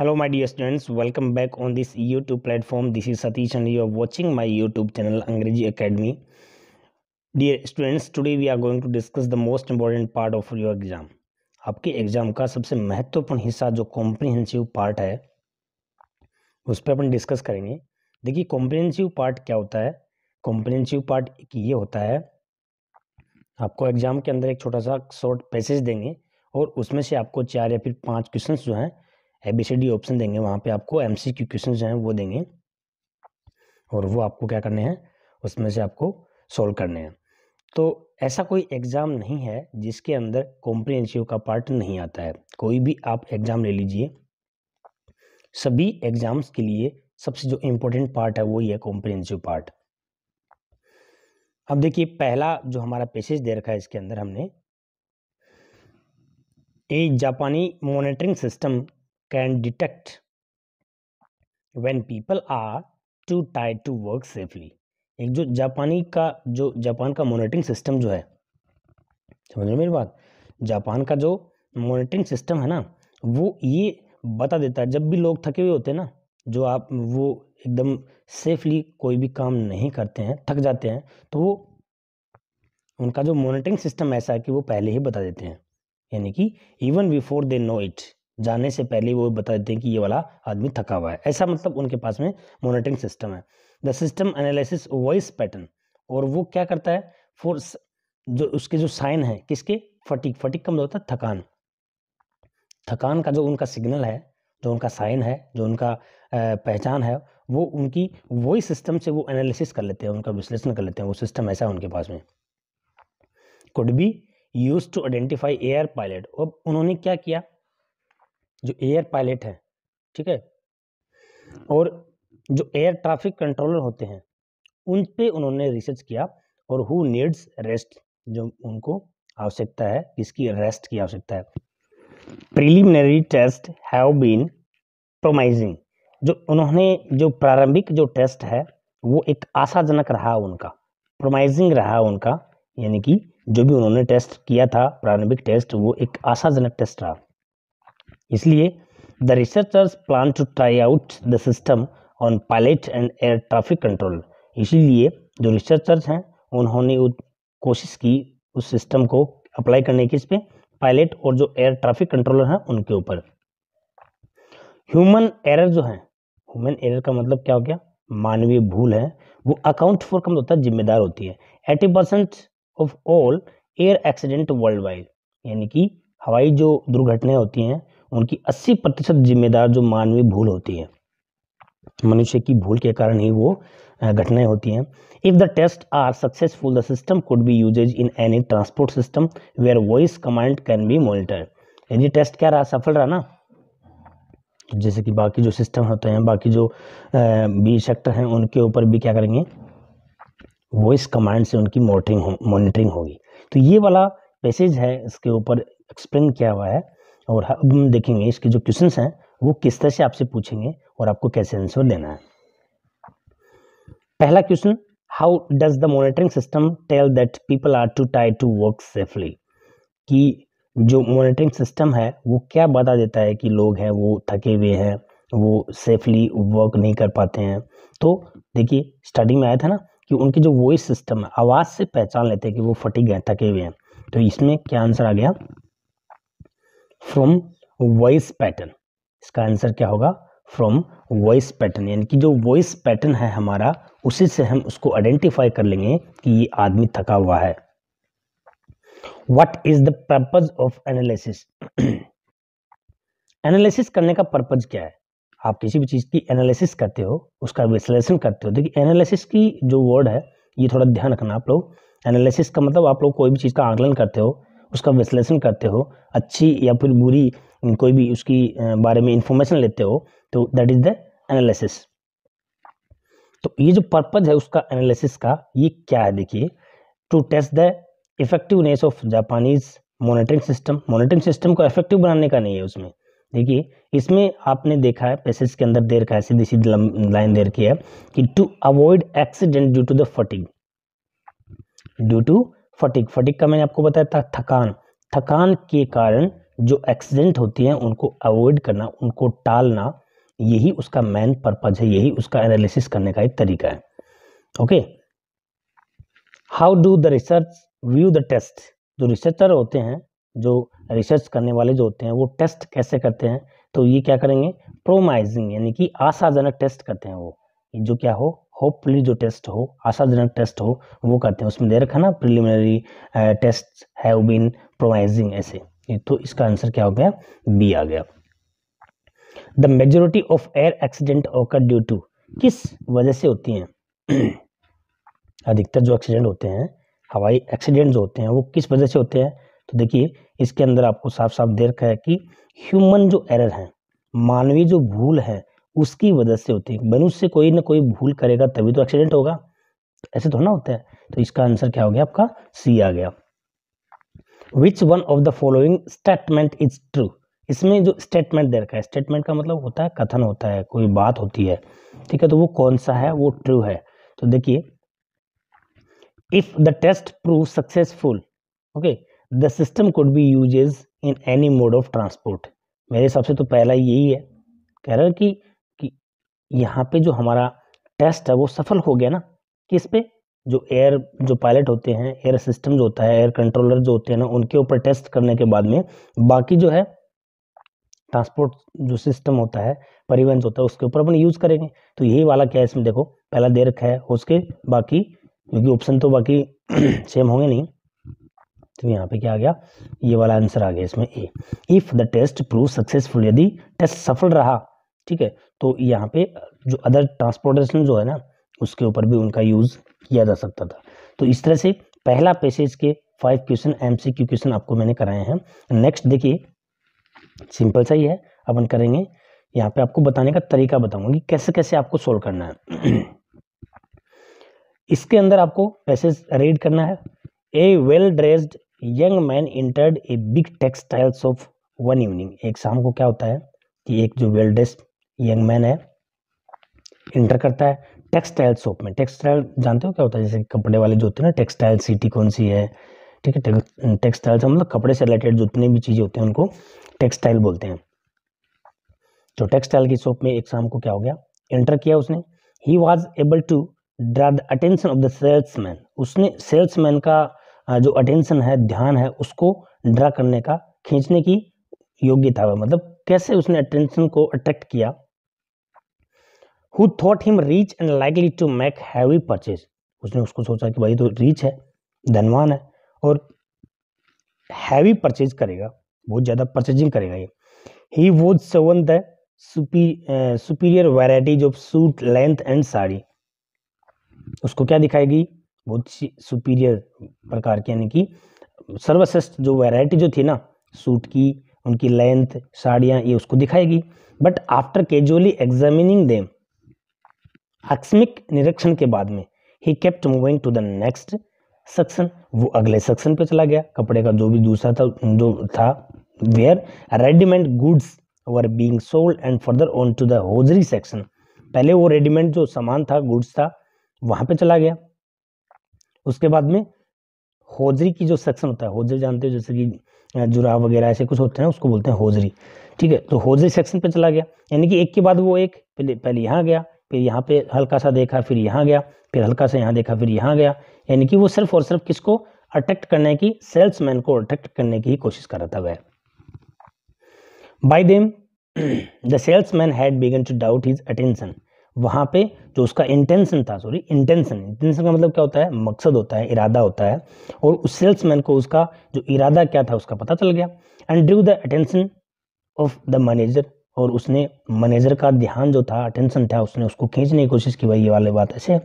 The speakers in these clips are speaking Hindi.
Hello my dear students welcome back on this YouTube platform this is Satish and you are watching my YouTube channel Angrezi academy dear students today we are going to discuss the most important part of your exam आपके एग्ज़ाम का सबसे महत्वपूर्ण हिस्सा जो कॉम्प्रिहेंसिव पार्ट है, उस पर अपन डिस्कस करेंगे। देखिए कॉम्प्रिहेंसिव पार्ट क्या होता है? कॉम्प्रिहेंसिव पार्ट एक ये होता है, आपको एग्ज़ाम के अंदर एक छोटा सा शॉर्ट पैसेज देंगे और उसमें से आपको चार या फिर पाँच क्वेश्चन जो हैं A B C D option देंगे, वहाँ पे आपको एम सी क्यू क्वेश्चन जो हैं वो देंगे। और वो आपको क्या करने हैं? उसमें से आपको सोल्व करने हैं। तो ऐसा कोई एग्ज़ाम नहीं है जिसके अंदर कॉम्प्रिहेंसिव का पार्ट नहीं आता है। कोई भी आप एग्ज़ाम ले लीजिए। सभी एग्ज़ाम्स के लिए सबसे जो इम्पोर्टेंट पार्ट है वो है कॉम्प्रिहेंसिव पार्ट अब देखिए, पहला जो हमारा पैसेज दे रखा है इसके अंदर हमने ए जापानी monitoring system can detect when people are too Tide to work safely एक जो जापानी का, जो जापान का मॉनिटरिंग सिस्टम जो है, समझ रहे मेरी बात? जापान का जो मॉनिटरिंग सिस्टम है ना, वो ये बता देता है, जब भी लोग थके हुए होते हैं ना, जो आप, वो एकदम सेफली कोई भी काम नहीं करते हैं, थक जाते हैं तो वो उनका जो मॉनिटरिंग सिस्टम ऐसा है कि वो पहले ही बता देते हैं। यानी कि even before they know it जाने से पहले वो बता देते हैं कि ये वाला आदमी थका हुआ है। ऐसा मतलब उनके पास में मोनिटरिंग सिस्टम है। The system analysis voice pattern और वो क्या करता है? फॉर जो उसके जो साइन है, किसके? फटिक फटिक का मतलब होता है, थकान। थकान का जो उनका सिग्नल है, जो उनका साइन है, जो उनका पहचान है, वो उनकी वॉइस सिस्टम से वो एनालिसिस कर लेते हैं, उनका विश्लेषण कर लेते हैं, वो सिस्टम ऐसा है उनके पास में। Could be use to identify air pilot अब उन्होंने क्या किया? जो एयर पायलट है ठीक है? और जो एयर ट्रैफ़िक कंट्रोलर होते हैं उन पे उन्होंने रिसर्च किया और हु नीड्स रेस्ट जो उनको आवश्यकता है किसकी रेस्ट की आवश्यकता है। Preliminary test have been promising जो उन्होंने जो प्रारंभिक जो टेस्ट है वो एक आशाजनक रहा उनका प्रोमाइजिंग रहा उनका यानी कि जो भी उन्होंने टेस्ट किया था प्रारंभिक टेस्ट वो एक आशाजनक टेस्ट रहा। इसलिए the researchers plan to try out the system on pilot and air traffic control इसीलिए जो रिसर्चर्स हैं, उन्होंने कोशिश की उस सिस्टम को अप्लाई करने की इस पर पायलट और जो एयर ट्रैफ़िक कंट्रोलर हैं, उनके ऊपर। ह्यूमन एरर जो है ह्यूमन एरर का मतलब क्या हो गया? मानवीय भूल है। वो अकाउंट फॉर का मतलब होता है जिम्मेदार होती है। Eighty percent of all air accident worldwide यानी कि हवाई जो दुर्घटनाएँ होती हैं उनकी 80 प्रतिशत जिम्मेदार जो मानवीय भूल होती है। मनुष्य की भूल के कारण ही वो घटनाएँ होती हैं। If the test are successful the system could be uses in any transport system where voice command can be monitor यदि टेस्ट क्या रहा? सफल रहा ना? जैसे कि बाकी जो सिस्टम होते हैं बाकी जो बी सेक्टर हैं उनके ऊपर भी क्या करेंगे? वॉइस कमांड से उनकी मॉनिटरिंग हो, मॉनिटरिंग होगी। तो ये वाला पैसेज है इसके ऊपर एक्सप्लेन किया हुआ है। और हम देखेंगे इसके जो क्वेश्चंस हैं, वो किस तरह से आपसे पूछेंगे और आपको कैसे आंसर देना है। पहला question how does the monitoring system tell that people are too tie to work safely कि जो मॉनिटरिंग सिस्टम है, वो क्या बता देता है कि लोग हैं, वो थके हुए हैं, वो सेफली वर्क नहीं कर पाते हैं? तो देखिए स्टार्टिंग में आया था ना कि उनकी जो वॉइस सिस्टम है, आवाज़ से पहचान लेते हैं कि वो फटी गए, थके हुए हैं। तो इसमें क्या आंसर आ गया? फ्रॉम वॉइस पैटर्न इसका आंसर क्या होगा? फ्रॉम वॉइस पैटर्न यानी कि जो वॉइस पैटर्न है हमारा, उसी से हम उसको आइडेंटिफाई कर लेंगे कि ये आदमी थका हुआ है। What is the purpose of analysis analysis करने का पर्पज क्या है? आप किसी भी चीज़ की एनालिसिस करते हो, उसका विश्लेषण करते हो। देखिए एनालिसिस की जो वर्ड है, ये थोड़ा ध्यान रखना आप लोग। एनालिसिस का मतलब आप लोग कोई भी चीज़ का आकलन करते हो उसका विश्लेषण करते हो, अच्छी या फिर बुरी, कोई भी उसकी बारे में इंफॉर्मेशन लेते हो तो दैट इज़ द एनालिसिस तो ये जो पर्पज है उसका एनालिसिस का, ये क्या है देखिए? To test the effectiveness of Japanese monitoring system monitoring system को इफ़ेक्टिव बनाने का नहीं है उसमें। देखिए, इसमें आपने देखा है पैसेज के अंदर देर का है सीधी सीधी लाइन देर की है, कि to avoid accident due to the fatigue due to fatigue fatigue का मैंने आपको बताया था थकान। थकान के कारण जो एक्सीडेंट होती हैं, उनको अवॉइड करना, उनको टालना, यही उसका मेन पर्पज है, यही उसका एनालिसिस करने का एक तरीका है। Okay? How do the research, view the test. जो रिसर्चर होते हैं, जो रिसर्च करने वाले जो होते हैं, वो टेस्ट कैसे करते हैं? तो ये क्या करेंगे? प्रोमाइजिंग यानी कि आशाजनक टेस्ट करते हैं वो। जो क्या हो? होपफुली जो टेस्ट हो, आशाजनक टेस्ट हो, वो करते हैं। उसमें दे रखा ना preliminary test have been promising ऐसे। तो इसका आंसर क्या हो गया? बी आ गया। The majority of air accident occur due to किस वजह से होती हैं? अधिकतर जो एक्सीडेंट होते हैं, हवाई एक्सीडेंट जो होते हैं, वो किस वजह से होते हैं? तो देखिए, इसके अंदर आपको साफ़ साफ़ दे रखा है कि ह्यूमन जो एरर है, मानवीय जो भूल है उसकी वजह से होती है। मनुष्य कोई ना कोई भूल करेगा, तभी तो एक्सीडेंट होगा। ऐसे थोड़ा ना होता है। तो इसका आंसर क्या हो गया आपका? सी आ गया। Which one of the following statement is true इसमें जो स्टेटमेंट दे रखा है स्टेटमेंट का मतलब होता है कथन होता है, कोई बात होती है। ठीक है तो वो कौन सा है? वो ट्रू है। तो देखिए if the test prove successful okay the system could be uses in any mode of transport मेरे हिसाब से तो पहला यही है। कह रहा है कि यहाँ पे जो हमारा टेस्ट है वो सफल हो गया ना? किस पे? जो एयर जो पायलट होते हैं एयर सिस्टम जो होता है एयर कंट्रोलर जो होते हैं ना, उनके ऊपर टेस्ट करने के बाद में बाकी जो है ट्रांसपोर्ट जो सिस्टम होता है, परिवहन जो होता है, उसके ऊपर अपन यूज़ करेंगे। तो यही वाला क्या है इसमें देखो, पहला दे रखा है, उसके बाकी, क्योंकि ऑप्शन तो बाकी सेम होंगे नहीं। तो यहाँ पे क्या आ गया? ये वाला आंसर आ गया इसमें A if the test prove successful यदि टेस्ट सफल रहा ठीक है? तो यहाँ पे जो अदर ट्रांसपोर्टेशन जो है ना, उसके ऊपर भी उनका यूज़ किया जा सकता था। तो इस तरह से पहला पैसेज के five question M C Q question आपको मैंने कराए हैं। नेक्स्ट देखिए सिंपल सा ही है। अपन करेंगे, यहाँ पे आपको बताने का तरीका बताऊँगा कि कैसे कैसे आपको सोल्व करना है। इसके अंदर आपको पैसेज रीड करना है। A well dressed young man entered a big textiles of one evening एक शाम को क्या होता है कि एक जो वेल ड्रेस्ड यंग मैन है। इंटर करता है टेक्सटाइल शॉप में। टेक्सटाइल जानते हो क्या होता है? जैसे कपड़े वाले जो होते हैं ना टेक्सटाइल सिटी कौन सी है? ठीक है टेक्सटाइल से मतलब कपड़े से रिलेटेड जितने भी चीज़ें होते हैं उनको टेक्सटाइल बोलते हैं। तो टेक्सटाइल की शॉप में एक शाम को क्या हो गया? एंटर किया उसने। He was able to draw the attention of the salesman उसने सेल्समैन का जो अटेंशन है, ध्यान है, उसको ड्रा करने का, खींचने की योग्यता मतलब कैसे उसने अटेंशन को अट्रैक्ट किया? Who thought him rich and likely to make heavy purchase उसने उसको सोचा कि भाई तो रीच है, धनवान है और हैवी परचेज करेगा, बहुत ज़्यादा परचेजिंग करेगा ये। He was shown the superior varieties of suit length and sari. उसको क्या दिखाएगी? बहुत सुपीरियर प्रकार की, यानी कि सर्वश्रेष्ठ जो वैरायटी जो थी ना सूट की, उनकी लेंथ साड़ियाँ, ये उसको दिखाएगी। But after casually examining them आकस्मिक निरीक्षण के बाद में he kept moving to the next section वो अगले सेक्शन पे चला गया। कपड़े का जो भी दूसरा था, जो था where readymade goods were being sold and further on to the hosiery section पहले वो रेडीमेड जो सामान था गुड्स था, वहाँ पे चला गया। उसके बाद में होजरी की जो सेक्शन होता है होजरी जानते हो, जैसे कि जुराब वगैरह ऐसे कुछ होते हैं उसको बोलते हैं होजरी ठीक है तो होजरी सेक्शन पे चला गया। यानी कि एक के बाद वो एक, पहले पहले यहाँ गया फिर यहाँ पे हल्का सा देखा, फिर यहाँ गया, फिर हल्का सा यहाँ देखा, फिर यहाँ गया। यानी कि वो सिर्फ़ और सिर्फ़ किसको अट्रैक्ट करने की सेल्समैन को अट्रैक्ट करने की ही कोशिश कर रहा था वह। By then the salesman had begun to doubt his attention वहाँ पे जो उसका इंटेंशन था सॉरी इंटेंशन इंटेंशन का मतलब क्या होता है? मकसद होता है, इरादा होता है। और उस सेल्समैन को उसका जो इरादा क्या था, उसका पता चल गया। And drew the attention of the manager और उसने मैनेजर का ध्यान जो था अटेंशन था, उसने उसको खींचने की कोशिश की भाई, ये वाले बात ऐसे।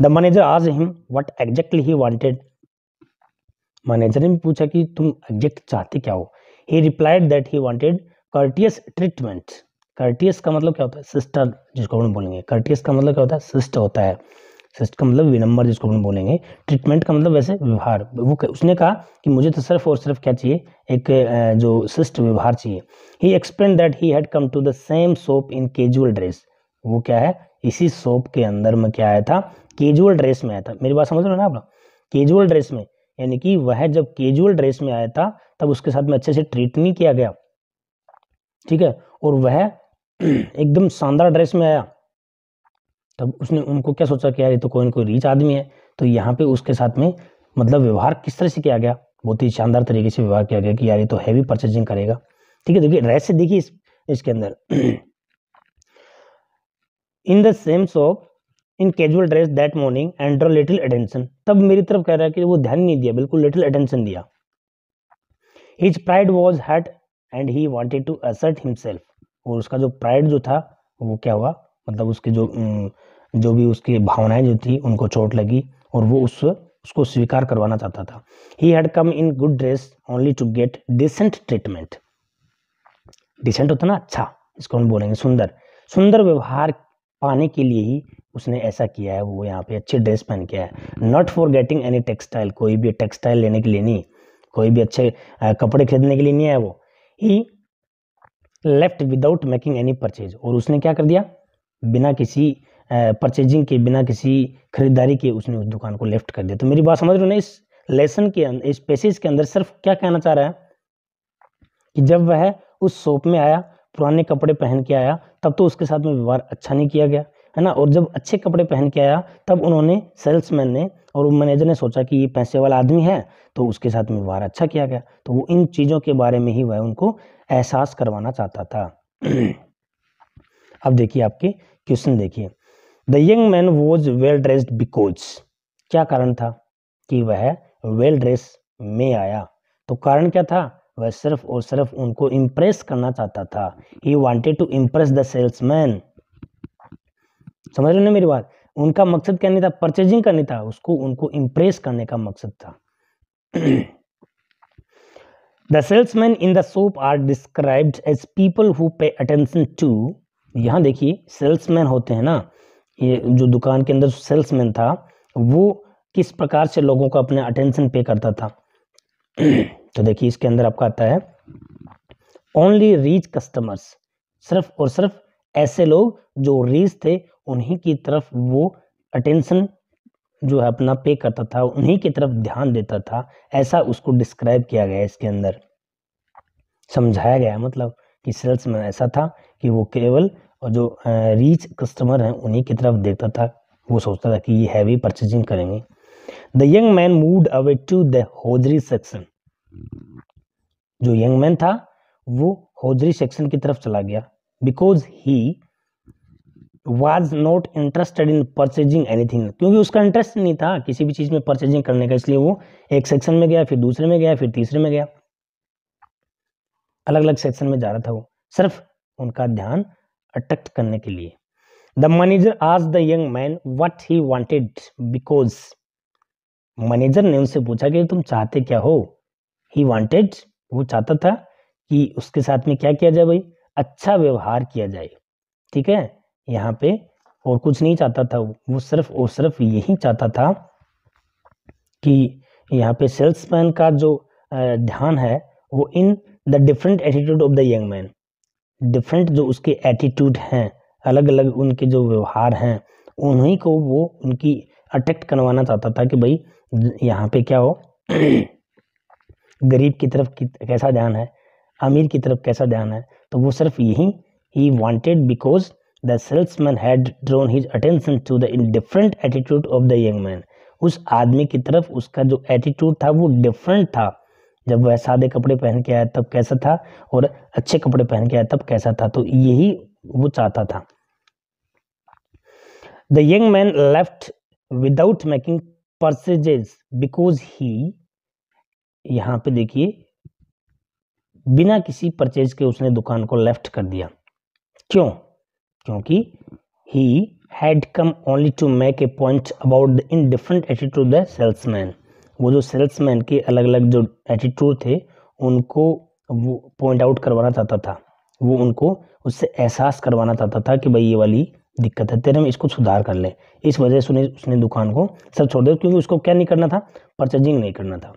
द मैनेजर आज him what exactly he wanted manager ने पूछा कि तुम एग्जैक्ट चाहते क्या हो? He replied that he wanted courteous treatment courteous का मतलब क्या होता है? सिस्टर जिसको हम बोलेंगे। कर्टियस का मतलब क्या होता है? सिस्टर होता है। सिस्ट का मतलब विनम्बर जिसको अपन बोलेंगे ट्रीटमेंट का मतलब वैसे व्यवहार। वो उसने कहा कि मुझे तो सिर्फ़ और सिर्फ़ क्या चाहिए? एक जो सिस्ट व्यवहार चाहिए। He explained that he had come to the same shop in casual dress वो क्या है? इसी सोप के अंदर में क्या आया था? केजुअल ड्रेस में आया था। मेरी बात समझ रहे हो ना आप केजुअल ड्रेस में। यानी कि वह जब केजुअल ड्रेस में आया था, तब उसके साथ में अच्छे से ट्रीट नहीं किया गया। ठीक है? और वह एकदम शानदार ड्रेस में आया। तब उसने उनको क्या सोचा कि यार ये तो कोई ना कोई रीच आदमी है तो यहाँ पे उसके साथ में मतलब व्यवहार किस तरह से किया गया? बहुत ही शानदार तरीके से व्यवहार किया गया कि यार ये तो हैवी परचेजिंग करेगा। ठीक है देखिए ड्रेस से देखिए इस, इसके अंदर। In the same shop in casual dress that morning and little attention तब मेरी तरफ़ कह रहा है कि वो ध्यान नहीं दिया बिल्कुल लिटिल अटेंशन दिया। His pride was hurt and he wanted to assert himself और उसका जो प्राइड जो था वो क्या हुआ? मतलब उसके जो जो भी उसकी भावनाएँ जो थी, उनको चोट लगी और वो उस, उसको स्वीकार करवाना चाहता था। He had come in good dress only to get decent treatment decent होता ना अच्छा इसको हम बोलेंगे सुंदर। सुंदर व्यवहार पाने के लिए ही उसने ऐसा किया है, वो यहाँ पे अच्छी ड्रेस पहन के है। Not for getting any textile कोई भी टेक्सटाइल लेने के लिए नहीं, कोई भी अच्छे कपड़े खरीदने के लिए नहीं है वो। He left without making any purchase और उसने क्या कर दिया? बिना किसी परचेजिंग के, बिना किसी खरीदारी के उसने उस दुकान को लेफ़्ट कर दिया। तो मेरी बात समझ रहे हो ना? इस लेसन के अंदर इस पेसेज के अंदर सिर्फ़ क्या कहना चाह रहा है? कि जब वह उस शॉप में आया, पुराने कपड़े पहन के आया, तब तो उसके साथ में व्यवहार अच्छा नहीं किया गया, है ना? और जब अच्छे कपड़े पहन के आया, तब उन्होंने सेल्समैन ने और मैनेजर ने सोचा कि ये पैसे वाला आदमी है तो उसके साथ में व्यवहार अच्छा किया गया। तो वो इन चीज़ों के बारे में ही वह उनको एहसास करवाना चाहता था। अब देखिए आपके क्वेश्चन देखिए। The young man was well dressed because क्या कारण था कि वह वेल ड्रेस में आया? तो कारण क्या था? वह सिर्फ़ और सिर्फ़ उनको इम्प्रेस करना चाहता था। He wanted to impress the salesman समझ रहे ना मेरी बात? उनका मकसद क्या नहीं था? परचेजिंग का नहीं था। उसको उनको इम्प्रेस करने का मकसद था। The salesman in the shop are described as people who pay attention to यहाँ देखिए सेल्समैन होते हैं ना, ये जो दुकान के अंदर सेल्समैन था, वो किस प्रकार से लोगों को अपने अटेंशन पे करता था? तो देखिए, इसके अंदर आपका आता है ओनली रीच कस्टमर्स सिर्फ़ और सिर्फ़ ऐसे लोग जो रीच थे, उन्हीं की तरफ़ वो अटेंशन जो है अपना पे करता था, उन्हीं की तरफ़ ध्यान देता था, ऐसा उसको डिस्क्राइब किया गया इसके अंदर। समझाया गया मतलब कि सेल्समैन ऐसा था कि वो केवल जो रीच कस्टमर हैं, उन्हीं की तरफ़ देखता था, वो सोचता था कि ये हैवी परचेजिंग करेंगे। The young man moved away to the hosiery section जो यंग मैन था, वो होजरी सेक्शन की तरफ़ चला गया। Because he was not interested in purchasing anything क्योंकि उसका इंटरेस्ट नहीं था किसी भी चीज़ में परचेजिंग करने का, इसलिए वो एक सेक्शन में गया, फिर दूसरे में गया, फिर तीसरे में गया। अलग अलग सेक्शन में जा रहा था वो। सिर्फ़ उनका ध्यान अट्रैक्ट करने के लिए। द मैनेजर आज the young man what he wanted because manager ने उनसे पूछा कि तुम चाहते क्या हो? ही वॉन्टेड वो चाहता था कि उसके साथ में क्या किया जाए भाई? अच्छा व्यवहार किया जाए। ठीक है? यहाँ पे और कुछ नहीं चाहता था। वो सिर्फ़ और सिर्फ़ यही चाहता था कि यहाँ पे सेल्समैन का जो ध्यान है, वो in the different attitude of the young man different जो उसके एटीट्यूड हैं अलग अलग उनके जो व्यवहार हैं, उन्हीं को वो उनकी अट्रैक्ट करवाना चाहता था कि भाई, यहाँ पे क्या हो? गरीब की तरफ़ कैसा ध्यान है? अमीर की तरफ़ कैसा ध्यान है? तो वो सिर्फ़ यही he wanted because the salesman had drawn his attention to the indifferent attitude of the young man उस आदमी की तरफ़ उसका जो एटीट्यूड था वो डिफरेंट था। जब वह सादे कपड़े पहन के आया तब कैसा था और अच्छे कपड़े पहन के आया तब कैसा था? तो यही वो चाहता था। The young man left without making purchases because he यहाँ पे देखिए, बिना किसी परचेज के उसने दुकान को लेफ़्ट कर दिया। क्यों? क्योंकि he had come only to make a point about the indifferent attitude the salesman वो जो सेल्समैन के अलग अलग जो एटीट्यूड थे, उनको वो पॉइंट आउट करवाना चाहता था। वो उनको उससे एहसास करवाना चाहता था कि भाई ये वाली दिक्कत है, तेरे में इसको सुधार कर ले। इस वजह से उन्हें, उसने दुकान को सब छोड़ दिया, क्योंकि उसको क्या नहीं करना था? परचेजिंग नहीं करना था।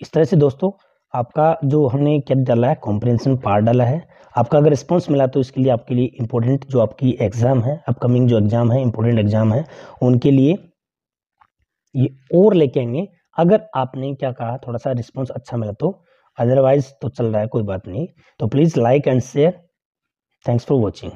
इस तरह से दोस्तों, आपका जो हमने क्या डाला है कॉम्प्रेंशन पार्ट डाला है, आपका अगर रिस्पॉन्स मिला तो इसके लिए आपके लिए इंपॉर्टेंट जो आपकी एग्ज़ाम है अपकमिंग जो एग्ज़ाम है इम्पोर्टेंट एग्ज़ाम है, उनके लिए ये और लेके आएँगे। अगर आपने क्या कहा थोड़ा सा रिस्पॉन्स अच्छा मिला तो। अदरवाइज़ तो चल रहा है, कोई बात नहीं। तो please like and share thanks for watching